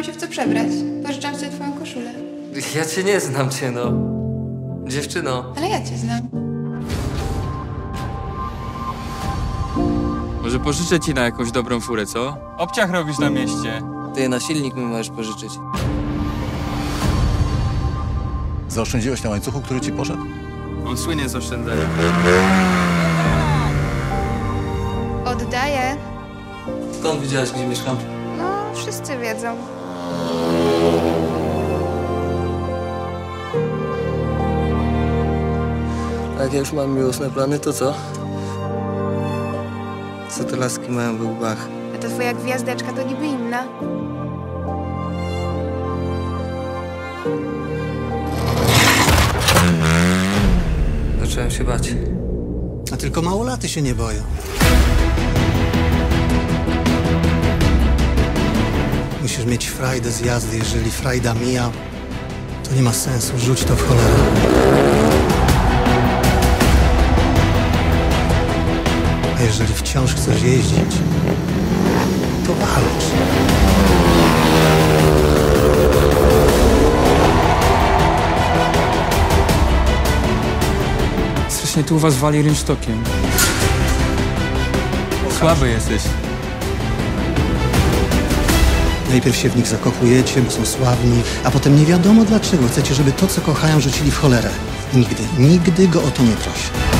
mam się w co przebrać. Pożyczam sobie twoją koszulę. Ja cię nie znam cię, no. Dziewczyno. Ale ja cię znam. Może pożyczę ci na jakąś dobrą furę, co? Obciach robisz na mieście. Ty na silnik mi możesz pożyczyć. Zaoszczędziłeś na łańcuchu, który ci poszedł? On słynie z oszczędzania. Oddaję. Skąd widziałaś, gdzie mieszkam? No, wszyscy wiedzą. A jak ja już mam miłosne plany, to co? Co te laski mają w łbach? A to twoja gwiazdeczka to niby inna. Zacząłem się bać. A tylko małolaty się nie boją. Musisz mieć frajdę z jazdy. Jeżeli frajda mija, to nie ma sensu. Rzuć to w cholerę. A jeżeli wciąż chcesz jeździć, to walcz. Strasznie tu u was wali rynsztokiem. Słaby jesteś. Najpierw się w nich zakochujecie, bo są sławni, a potem nie wiadomo dlaczego chcecie, żeby to, co kochają, rzucili w cholerę. Nigdy, nigdy go o to nie proś.